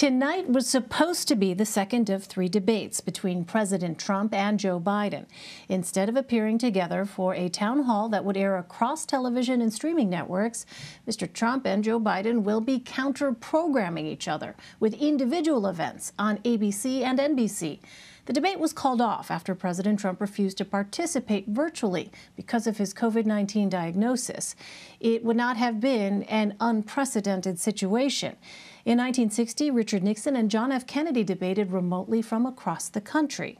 Tonight was supposed to be the second of three debates between President Trump and Joe Biden. Instead of appearing together for a town hall that would air across television and streaming networks, Mr. Trump and Joe Biden will be counter programming each other with individual events on ABC and NBC. The debate was called off after President Trump refused to participate virtually because of his COVID 19 diagnosis. It would not have been an unprecedented situation. In 1960, Richard Nixon and John F. Kennedy debated remotely from across the country.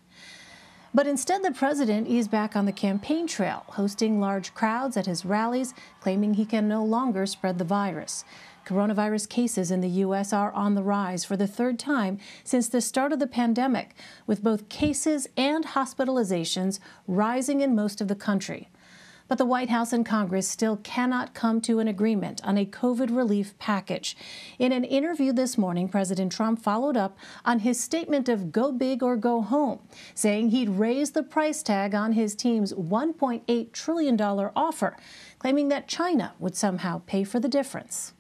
But instead, the president is back on the campaign trail, hosting large crowds at his rallies, claiming he can no longer spread the virus. Coronavirus cases in the U.S. are on the rise for the third time since the start of the pandemic, with both cases and hospitalizations rising in most of the country. But the White House and Congress still cannot come to an agreement on a COVID relief package. In an interview this morning, President Trump followed up on his statement of go big or go home, saying he'd raise the price tag on his team's $1.8 trillion offer, claiming that China would somehow pay for the difference.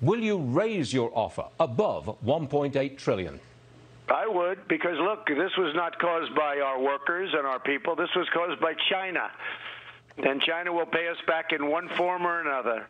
Will you raise your offer above 1.8 trillion? I would, because look, this was not caused by our workers and our people. This was caused by China and China will pay us back in one form or another.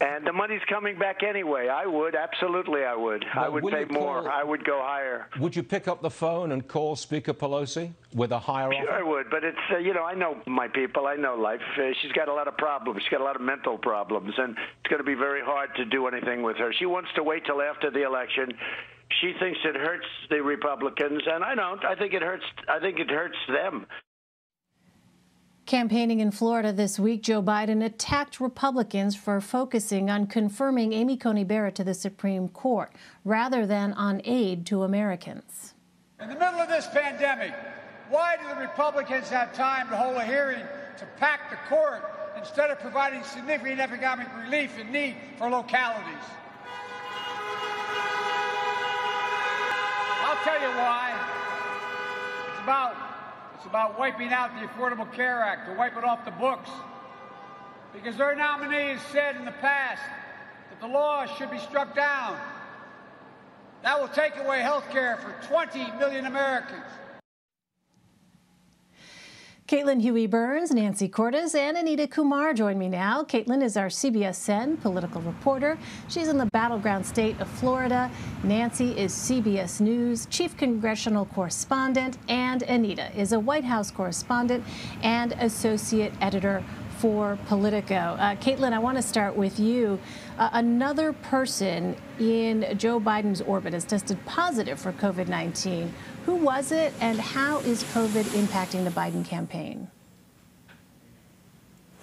And the money's coming back anyway. I would, absolutely, I would. I would pay more. I would go higher. Would you pick up the phone and call Speaker Pelosi with a higher sure offer? I would, but it's, uh, you know, I know my people. I know life. Uh, she's got a lot of problems. She's got a lot of mental problems, and it's going to be very hard to do anything with her. She wants to wait till after the election. She thinks it hurts the Republicans, and I don't. I think it hurts. I think it hurts them. Campaigning in Florida this week, Joe Biden attacked Republicans for focusing on confirming Amy Coney Barrett to the Supreme Court rather than on aid to Americans. In the middle of this pandemic, why do the Republicans have time to hold a hearing to pack the court instead of providing significant economic relief in need for localities? I'll tell you why. It's about it's about wiping out the Affordable Care Act, to wipe it off the books. Because their nominee has said in the past that the law should be struck down. That will take away health care for 20 million Americans. Caitlin Huey Burns, Nancy Cordes, and Anita Kumar join me now. Caitlin is our CBSN political reporter. She's in the battleground state of Florida. Nancy is CBS News chief congressional correspondent, and Anita is a White House correspondent and associate editor for Politico. Uh, Caitlin, I want to start with you. Uh, another person in Joe Biden's orbit has tested positive for COVID 19. Who was it, and how is COVID impacting the Biden campaign?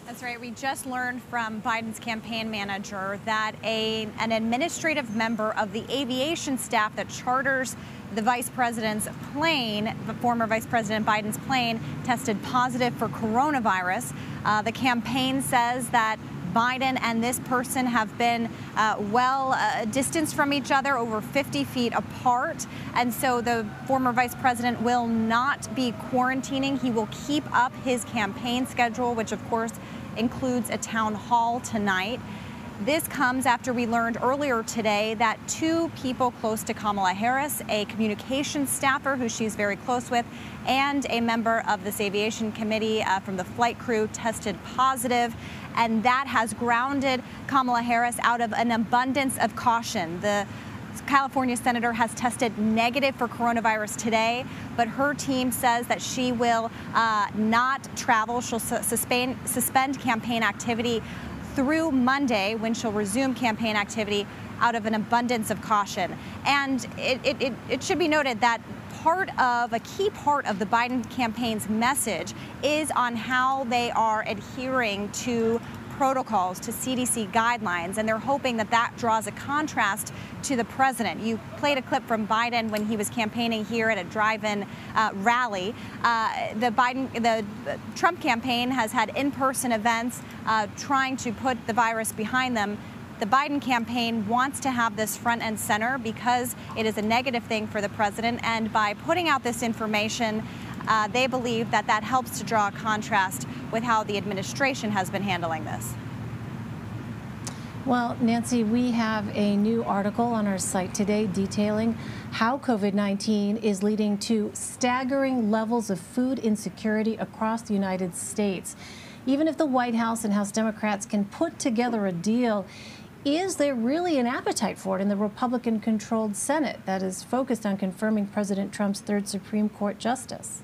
That's right. We just learned from Biden's campaign manager that a, an administrative member of the aviation staff that charters the vice president's plane, the former vice president Biden's plane, tested positive for coronavirus. Uh, the campaign says that Biden and this person have been uh, well uh, distanced from each other, over 50 feet apart. And so the former vice president will not be quarantining. He will keep up his campaign schedule, which of course includes a town hall tonight. This comes after we learned earlier today that two people close to Kamala Harris, a communications staffer who she's very close with, and a member of this aviation committee uh, from the flight crew tested positive and that has grounded Kamala Harris out of an abundance of caution. The California senator has tested negative for coronavirus today, but her team says that she will uh, not travel. She'll su suspend, suspend campaign activity through Monday when she'll resume campaign activity out of an abundance of caution. And it, it, it, should be noted that part of a key part of the Biden campaign's message is on how they are adhering to protocols to CDC guidelines, and they're hoping that that draws a contrast to the president. You played a clip from Biden when he was campaigning here at a drive-in uh, rally. Uh, the Biden, the Trump campaign has had in-person events uh, trying to put the virus behind them. The Biden campaign wants to have this front and center because it is a negative thing for the president. And by putting out this information, uh, they believe that that helps to draw a contrast with how the administration has been handling this. Well, Nancy, we have a new article on our site today detailing how COVID 19 is leading to staggering levels of food insecurity across the United States. Even if the White House and House Democrats can put together a deal, is there really an appetite for it in the Republican controlled Senate that is focused on confirming President Trump's third Supreme Court justice?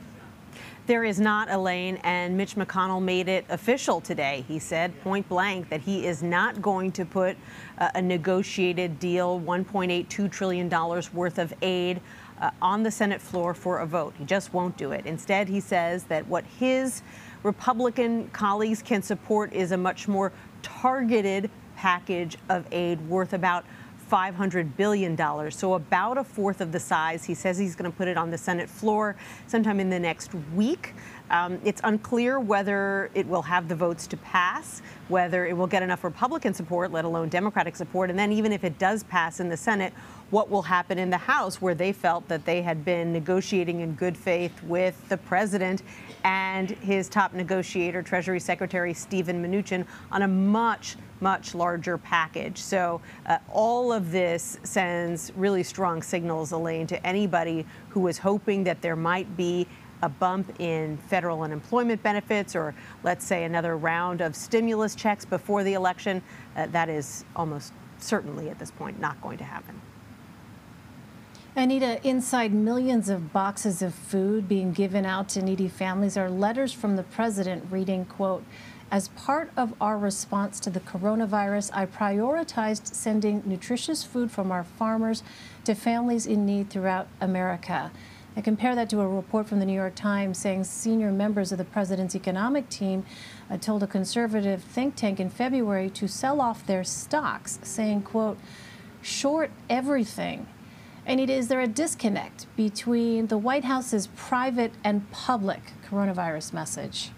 There is not, Elaine, and Mitch McConnell made it official today. He said point blank that he is not going to put uh, a negotiated deal, $1.82 trillion worth of aid, uh, on the Senate floor for a vote. He just won't do it. Instead, he says that what his Republican colleagues can support is a much more targeted package of aid worth about $500 billion, so about a fourth of the size. He says he's going to put it on the Senate floor sometime in the next week. Um, it's unclear whether it will have the votes to pass, whether it will get enough Republican support, let alone Democratic support, and then even if it does pass in the Senate, what will happen in the House, where they felt that they had been negotiating in good faith with the president and his top negotiator, Treasury Secretary Steven Mnuchin, on a much, much larger package. So uh, all of this sends really strong signals, Elaine, to anybody who was hoping that there might be a bump in federal unemployment benefits or let's say another round of stimulus checks before the election. Uh, that is almost certainly at this point not going to happen. Anita, inside millions of boxes of food being given out to needy families are letters from the president reading, quote, as part of our response to the coronavirus, I prioritized sending nutritious food from our farmers to families in need throughout America. I compare that to a report from the New York Times saying senior members of the president's economic team uh, told a conservative think tank in February to sell off their stocks, saying, quote, short everything and is there a disconnect between the White House's private and public coronavirus message?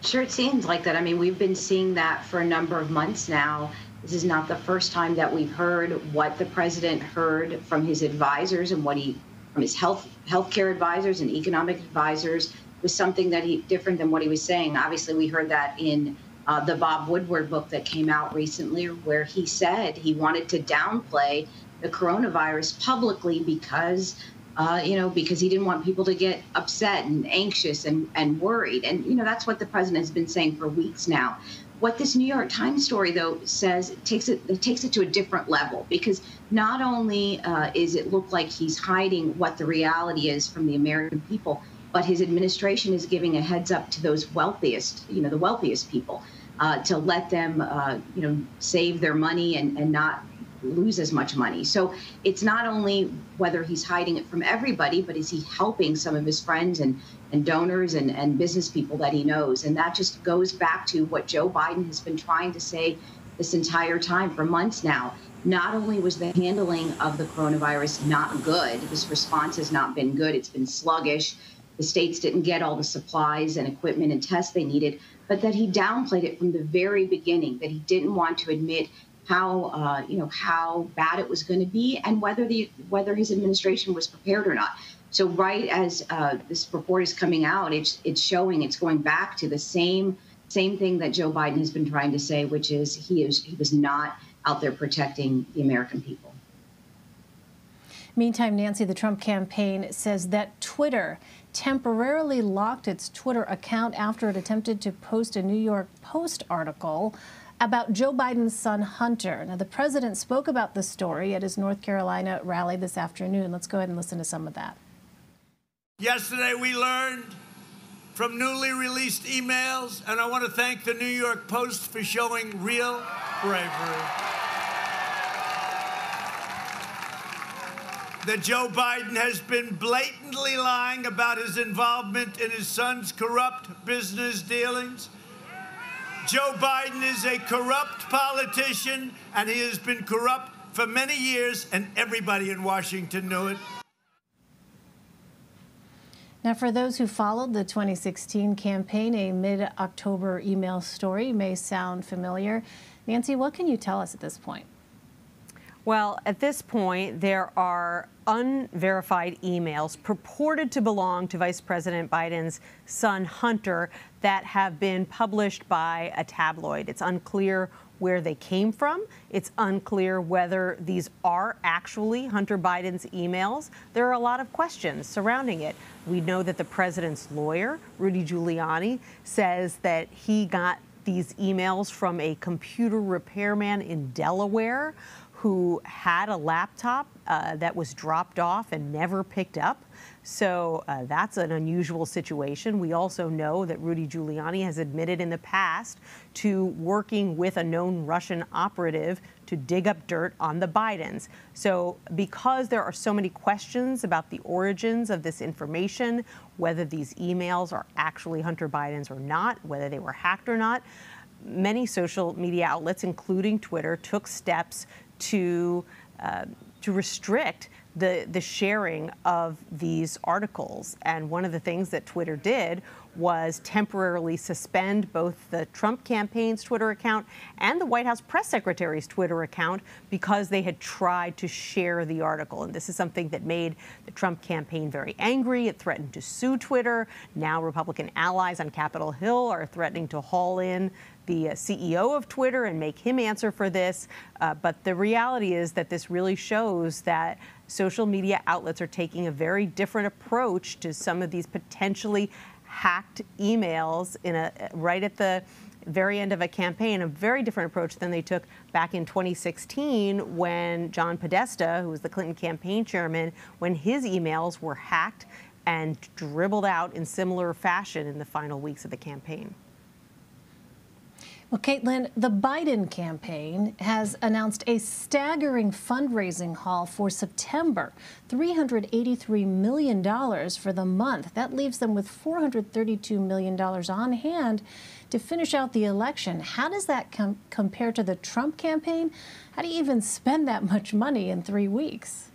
Sure, it seems like that. I mean, we've been seeing that for a number of months now. This is not the first time that we've heard what the president heard from his advisors and what he, from his health healthcare advisors and economic advisors, was something that he different than what he was saying. Obviously, we heard that in uh, the Bob Woodward book that came out recently, where he said he wanted to downplay the coronavirus publicly because uh, you know, because he didn't want people to get upset and anxious and, and worried. And, you know, that's what the president has been saying for weeks now. What this New York Times story, though, says it takes it, it takes it to a different level because not only uh, is it look like he's hiding what the reality is from the American people, but his administration is giving a heads up to those wealthiest, you know, the wealthiest people. Uh, to let them, uh, you know, save their money and, and not lose as much money. So it's not only whether he's hiding it from everybody, but is he helping some of his friends and, and donors and, and business people that he knows? And that just goes back to what Joe Biden has been trying to say this entire time for months now. Not only was the handling of the coronavirus not good, this response has not been good, it's been sluggish. The states didn't get all the supplies and equipment and tests they needed, but that he downplayed it from the very beginning, that he didn't want to admit how uh, you know how bad it was going to be and whether the whether his administration was prepared or not. So right as uh, this report is coming out, it's it's showing it's going back to the same same thing that Joe Biden has been trying to say, which is he is he was not out there protecting the American people. Meantime, Nancy, the Trump campaign says that Twitter temporarily locked its Twitter account after it attempted to post a New York Post article about Joe Biden's son, Hunter. Now, the president spoke about the story at his North Carolina rally this afternoon. Let's go ahead and listen to some of that. Yesterday, we learned from newly released emails, and I want to thank the New York Post for showing real bravery. That Joe Biden has been blatantly lying about his involvement in his son's corrupt business dealings Joe Biden is a corrupt politician, and he has been corrupt for many years, and everybody in Washington knew it. Now, for those who followed the 2016 campaign, a mid October email story may sound familiar. Nancy, what can you tell us at this point? Well, at this point, there are unverified emails purported to belong to Vice President Biden's son, Hunter, that have been published by a tabloid. It's unclear where they came from. It's unclear whether these are actually Hunter Biden's emails. There are a lot of questions surrounding it. We know that the president's lawyer, Rudy Giuliani, says that he got these emails from a computer repairman in Delaware who had a laptop uh, that was dropped off and never picked up. So uh, that's an unusual situation. We also know that Rudy Giuliani has admitted in the past to working with a known Russian operative to dig up dirt on the Bidens. So, because there are so many questions about the origins of this information, whether these emails are actually Hunter Biden's or not, whether they were hacked or not, many social media outlets, including Twitter, took steps to uh, to restrict the, the sharing of these articles. And one of the things that Twitter did was temporarily suspend both the Trump campaign's Twitter account and the White House press secretary's Twitter account because they had tried to share the article. And this is something that made the Trump campaign very angry. It threatened to sue Twitter. Now, Republican allies on Capitol Hill are threatening to haul in the uh, CEO of Twitter and make him answer for this. Uh, but the reality is that this really shows that social media outlets are taking a very different approach to some of these potentially hacked emails in a right at the very end of a campaign, a very different approach than they took back in 2016 when John Podesta, who was the Clinton campaign chairman, when his emails were hacked and dribbled out in similar fashion in the final weeks of the campaign. Well, Caitlin, the Biden campaign has announced a staggering fundraising haul for September $383 million for the month. That leaves them with $432 million on hand to finish out the election. How does that com compare to the Trump campaign? How do you even spend that much money in three weeks?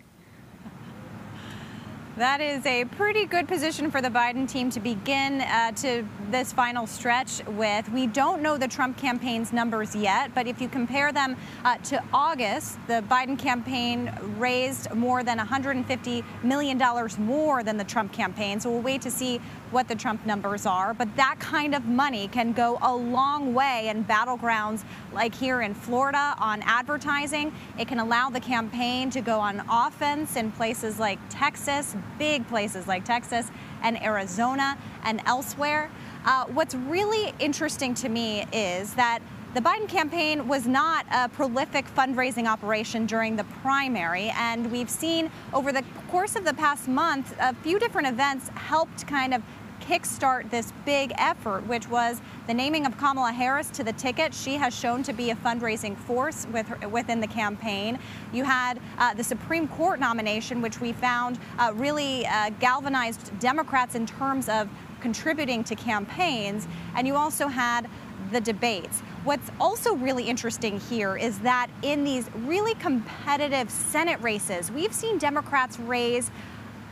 That is a pretty good position for the Biden team to begin uh, to this final stretch with. We don't know the Trump campaign's numbers yet, but if you compare them uh, to August, the Biden campaign raised more than $150 million more than the Trump campaign. So we'll wait to see what the Trump numbers are. But that kind of money can go a long way in battlegrounds like here in Florida on advertising. It can allow the campaign to go on offense in places like Texas, big places like Texas and Arizona and elsewhere. Uh, what's really interesting to me is that the Biden campaign was not a prolific fundraising operation during the primary, and we've seen over the course of the past month a few different events helped kind of kickstart this big effort, which was the naming of Kamala Harris to the ticket. She has shown to be a fundraising force with her, within the campaign. You had uh, the Supreme Court nomination, which we found uh, really uh, galvanized Democrats in terms of contributing to campaigns. And you also had the debates. What's also really interesting here is that in these really competitive Senate races, we've seen Democrats raise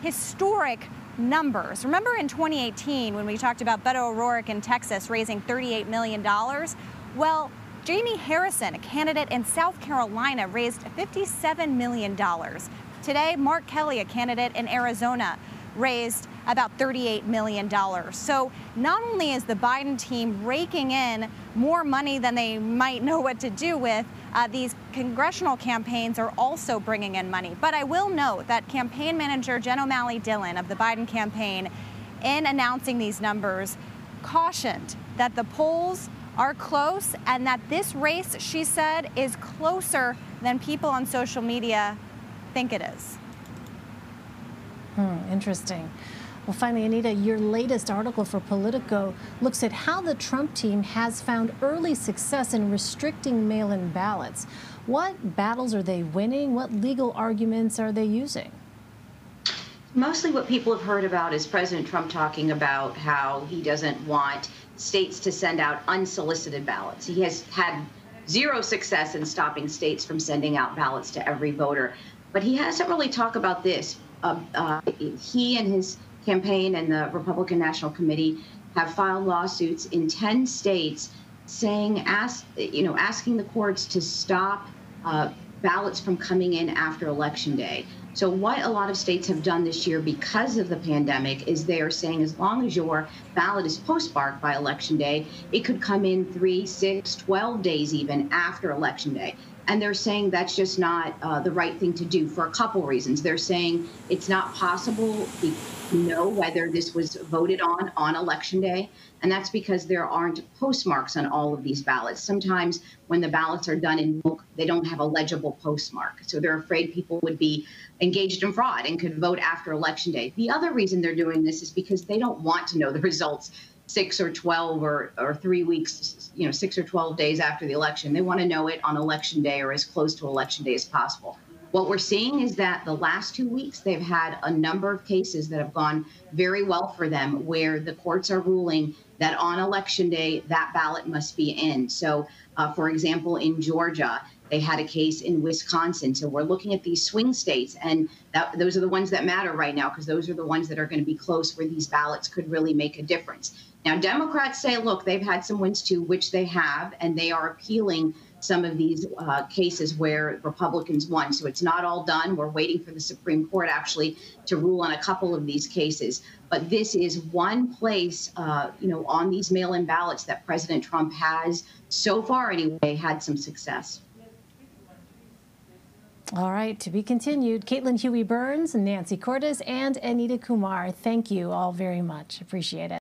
historic numbers. Remember in 2018 when we talked about Beto O'Rourke in Texas raising $38 million? Well, Jamie Harrison, a candidate in South Carolina, raised $57 million. Today, Mark Kelly, a candidate in Arizona, raised about $38 million. So not only is the Biden team raking in more money than they might know what to do with, uh, these congressional campaigns are also bringing in money. But I will note that campaign manager Jen O'Malley Dillon of the Biden campaign, in announcing these numbers, cautioned that the polls are close and that this race, she said, is closer than people on social media think it is. Hmm, interesting. Well, finally, Anita, your latest article for Politico looks at how the Trump team has found early success in restricting mail in ballots. What battles are they winning? What legal arguments are they using? Mostly what people have heard about is President Trump talking about how he doesn't want states to send out unsolicited ballots. He has had zero success in stopping states from sending out ballots to every voter. But he hasn't really talked about this. Uh, uh, he and his campaign and the Republican National Committee have filed lawsuits in 10 states saying, ask, you know, asking the courts to stop uh, ballots from coming in after Election Day. So, what a lot of states have done this year because of the pandemic is they are saying as long as your ballot is postmarked by Election Day, it could come in three, six, 12 days even after Election Day. And they're saying that's just not uh, the right thing to do for a couple reasons. They're saying it's not possible to know whether this was voted on on Election Day. And that's because there aren't postmarks on all of these ballots. Sometimes when the ballots are done in bulk, they don't have a legible postmark. So they're afraid people would be engaged in fraud and could vote after Election Day. The other reason they're doing this is because they don't want to know the results six or 12 or, or three weeks, you know, six or 12 days after the election. They want to know it on election day or as close to election day as possible. What we're seeing is that the last two weeks, they've had a number of cases that have gone very well for them where the courts are ruling that on election day, that ballot must be in. So, uh, for example, in Georgia, they had a case in Wisconsin. So we're looking at these swing states, and that, those are the ones that matter right now because those are the ones that are going to be close where these ballots could really make a difference. Now, Democrats say, look, they've had some wins too, which they have, and they are appealing some of these uh, cases where Republicans won. So it's not all done. We're waiting for the Supreme Court actually to rule on a couple of these cases. But this is one place, uh, you know, on these mail-in ballots that President Trump has so far anyway had some success. All right, to be continued. Caitlin Huey Burns, Nancy Cordes, and Anita Kumar. Thank you all very much. Appreciate it.